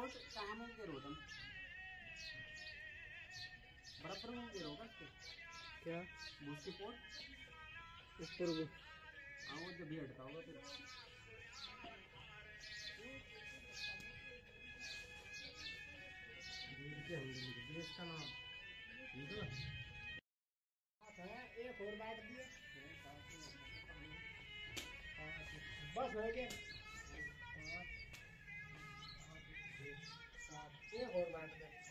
Port कहाँ में दे रहो बराबर में का इसको क्या? बूस्टी पोर्ट ऊपर को हाँ वो जब भी हटता होगा फिर। इसका नाम एक और बांट दिए बस हो गया एक और बांट